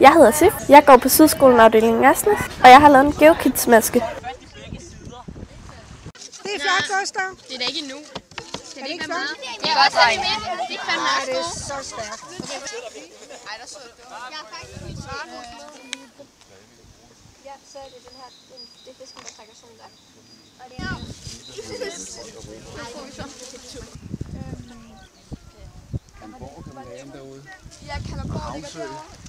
Jeg hedder Sif. Jeg går på Sydskolen afdelingen Asnes, og jeg har lavet en GeoKids-maske. Det er flot, Gustav. Det er da ikke endnu. Skal det ikke være med? Det er godt tage det med. Det er fandme også det er så stærkt. Ej, der så det. Jeg er faktisk Ja, så er det den her, det er fisken, der trækker sådan der. Og det er... Hvor kan man lande derude? Ja, Kalundborg ligger derovre.